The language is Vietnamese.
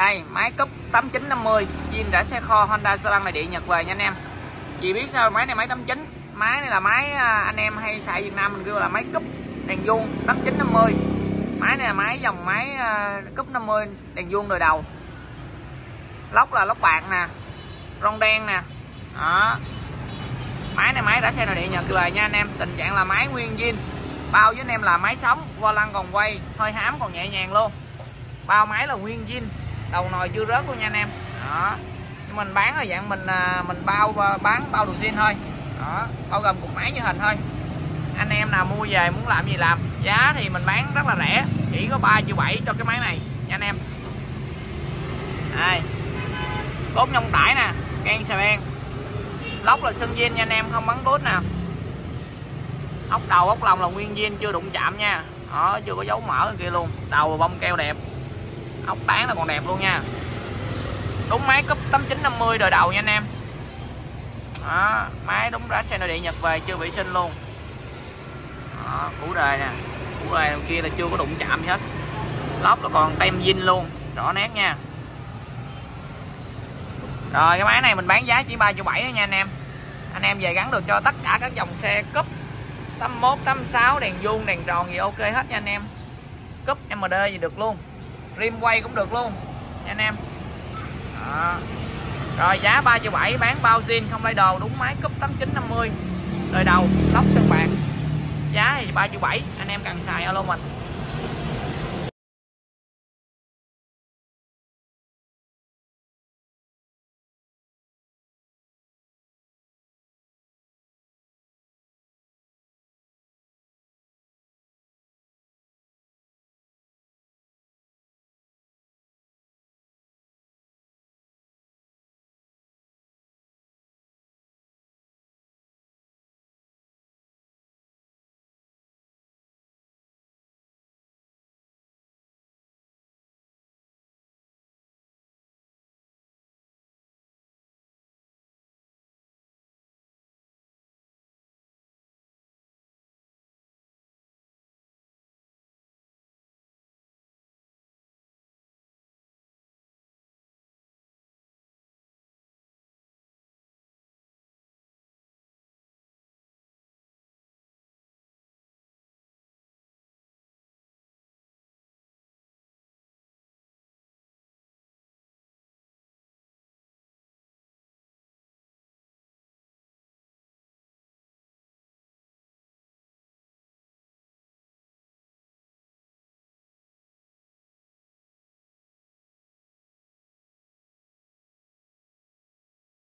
đây, máy cúp 8950 zin đã xe kho Honda xe này điện Nhật về nha anh em. Chị biết sao máy này máy 89 máy này là máy à, anh em hay xài Việt Nam mình kêu là máy cúp đèn vuông 8950 máy này là máy dòng máy à, cúp 50 đèn vuông đời đầu. Lốc là lốc bạc nè, rong đen nè. Đó. Máy này máy đã xe nội địa nhật về nha anh em. Tình trạng là máy nguyên zin. Bao với anh em là máy sống vo lăng còn quay, hơi hám còn nhẹ nhàng luôn. Bao máy là nguyên zin đầu nồi chưa rớt luôn nha anh em. Đó. Mình bán ở dạng mình à, mình bao bán bao đồ xin thôi. Đó. Bao gồm cục máy như hình thôi. Anh em nào mua về muốn làm gì làm. Giá thì mình bán rất là rẻ. Chỉ có 3 triệu 7 cho cái máy này nha anh em. Đây. Cốt nhông tải nè. Can xà beng. Lóc là sân viên nha anh em, không bắn cốt nè ốc đầu, ốc lòng là nguyên viên chưa đụng chạm nha. Đó, chưa có dấu mở kia luôn. Đầu bông keo đẹp ốc tán là còn đẹp luôn nha. Đúng máy cấp 8950 đời đầu nha anh em. Đó, máy đúng đã xe nội địa nhật về chưa vệ sinh luôn. Đó, củ đề nè. Củ đề kia là chưa có đụng chạm gì hết. Lốp là còn tem zin luôn rõ nét nha. Rồi cái máy này mình bán giá chỉ 3 triệu 7 nha anh em. Anh em về gắn được cho tất cả các dòng xe cúp 81 86 đèn vuông đèn tròn gì ok hết nha anh em. Cúp MD gì được luôn rim quay cũng được luôn, nha anh em. Đó. rồi, giá 3 triệu 7 bán bao zin, không lấy đồ, đúng máy cúp 8950 đời đầu lóc sơn bạc giá thì 3 triệu 7 anh em cần xài alo mình.